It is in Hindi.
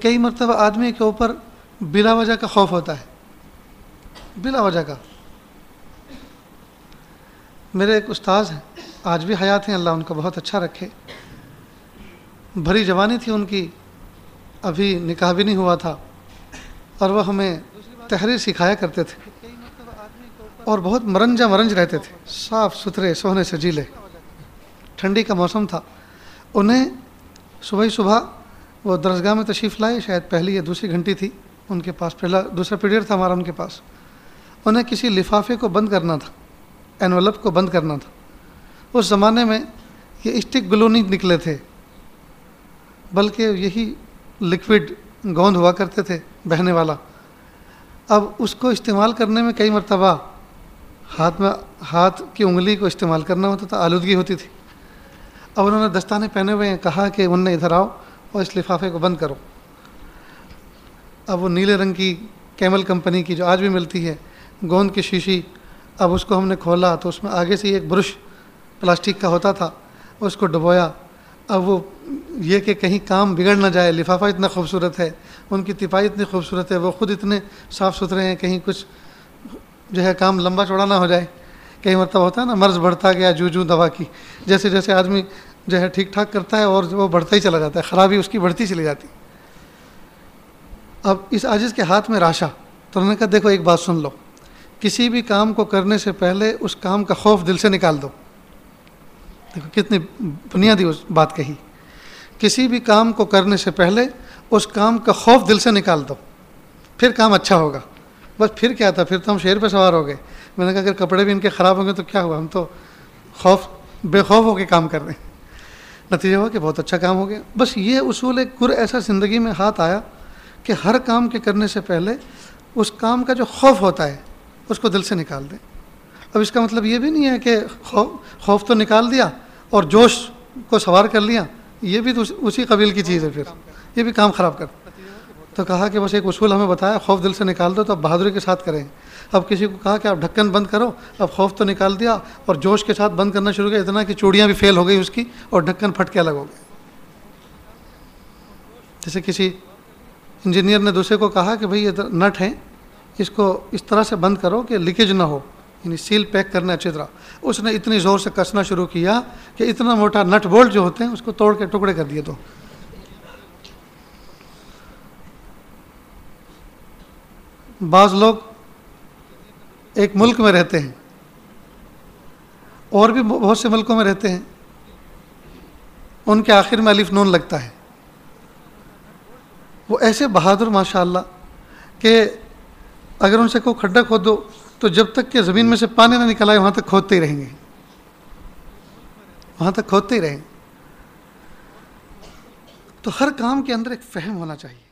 कई मरतबा आदमी के ऊपर बिला वजह का खौफ होता है। बिला वजह का। मेरे एक उस्ताद हैं, आज भी हयात हैं, अल्लाह उनको बहुत अच्छा रखे। भरी जवानी थी उनकी, अभी निकाह भी नहीं हुआ था, और वह हमें तहरीर सिखाया करते थे, और बहुत मरंजा मरंज रहते थे, साफ़ सुथरे सोने से जीले। ठंडी का मौसम था। उन्हें सुबह सुबह वो दरसगाह में तशरीफ़ लाए, शायद पहली या दूसरी घंटी थी उनके पास, पहला, दूसरा पीरियड था हमारा उनके पास। उन्हें किसी लिफाफे को बंद करना था, एनवलप को बंद करना था। उस ज़माने में ये स्टिक ग्लू नहीं निकले थे, बल्कि यही लिक्विड गोंद हुआ करते थे, बहने वाला। अब उसको इस्तेमाल करने में कई मरतबा, हाथ में, हाथ की उंगली को इस्तेमाल करना होता था, आलूदगी होती थी। अब उन्होंने दस्ताने पहने हुए हैं, कहा कि उनने इधर आओ और इस लिफाफे को बंद करो। अब वो नीले रंग की कैमल कंपनी की जो आज भी मिलती है, गोंद की शीशी, अब उसको हमने खोला तो उसमें आगे से एक ब्रश प्लास्टिक का होता था, उसको डुबोया। अब वो ये कि कहीं काम बिगड़ ना जाए, लिफाफा इतना खूबसूरत है, उनकी तिपाई इतनी खूबसूरत है, वो ख़ुद इतने साफ़ सुथरे हैं, कहीं कुछ जो है काम लंबा चौड़ा ना हो जाए। कई मतलब होता है ना, मर्ज बढ़ता गया जू जू दवा की। जैसे जैसे आदमी जो है ठीक ठाक करता है और वो बढ़ता ही चला जाता है, ख़राबी उसकी बढ़ती चली जाती। अब इस आजिज़ के हाथ में राशा तो उन्होंने कहा, देखो, एक बात सुन लो। किसी भी काम को करने से पहले उस काम का खौफ दिल से निकाल दो। देखो, कितनी बुनियादी उस बात कही। किसी भी काम को करने से पहले उस काम का खौफ दिल से निकाल दो। फिर काम अच्छा होगा। बस फिर क्या था? फिर तो हम शेर पे सवार हो गए। मैंने कहा, अगर कपड़े भी इनके ख़राब होंगे तो क्या हुआ? हम तो खौफ, बेखौफ होकर काम कर रहे हैं। नतीजा हुआ कि बहुत अच्छा काम हो गया। बस ये उसूल एक गुर ऐसा ज़िंदगी में हाथ आया कि हर काम के करने से पहले उस काम का जो खौफ होता है, उसको दिल से निकाल दें। अब इसका मतलब ये भी नहीं है कि खौफ खौफ तो निकाल दिया और जोश को सवार कर लिया। ये भी तो उसी कबील की चीज़ है फिर। ये भी काम ख़राब कर। तो कहा कि बस एक उसूल हमें बताया, खौफ दिल से निकाल दो तो अब बहादुरी के साथ करें। अब किसी को कहा कि आप ढक्कन बंद करो, अब खौफ तो निकाल दिया और जोश के साथ बंद करना शुरू किया, इतना कि चूड़ियाँ भी फेल हो गई उसकी और ढक्कन फट के अलग हो गए। जैसे किसी इंजीनियर ने दूसरे को कहा कि भाई ये तो नट है, इसको इस तरह से बंद करो कि लीकेज ना हो, यानी सील पैक करना अच्छी तरह। उसने इतनी ज़ोर से कसना शुरू किया कि इतना मोटा नट बोल्ट जो होते हैं, उसको तोड़ के टुकड़े कर दिए तो। बाज़ लोग एक मुल्क में रहते हैं। और भी बहुत से मुल्कों में रहते हैं। उनके आखिर में अलिफ नून लगता है। वो ऐसे बहादुर, माशाल्लाह, कि अगर उनसे कोई खड्डा खोद दो तो जब तक कि ज़मीन में से पानी ना निकल आए, वहाँ तक खोदते ही रहेंगे। वहाँ तक खोदते ही रहेंगे तो हर काम के अंदर एक फ़हम होना चाहिए।